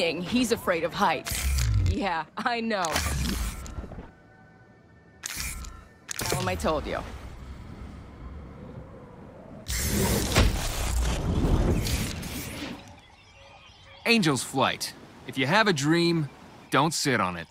Meaning, he's afraid of heights. Yeah, I know. Tell him I told you. Angel's Flight. If you have a dream, don't sit on it.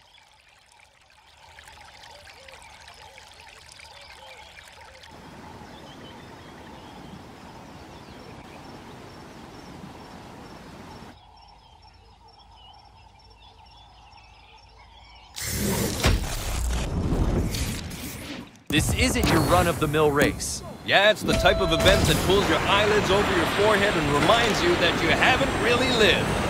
This isn't your run-of-the-mill race. Yeah, it's the type of event that pulls your eyelids over your forehead and reminds you that you haven't really lived.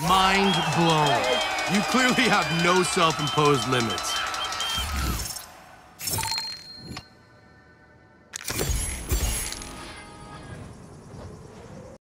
Mind blown. You clearly have no self-imposed limits.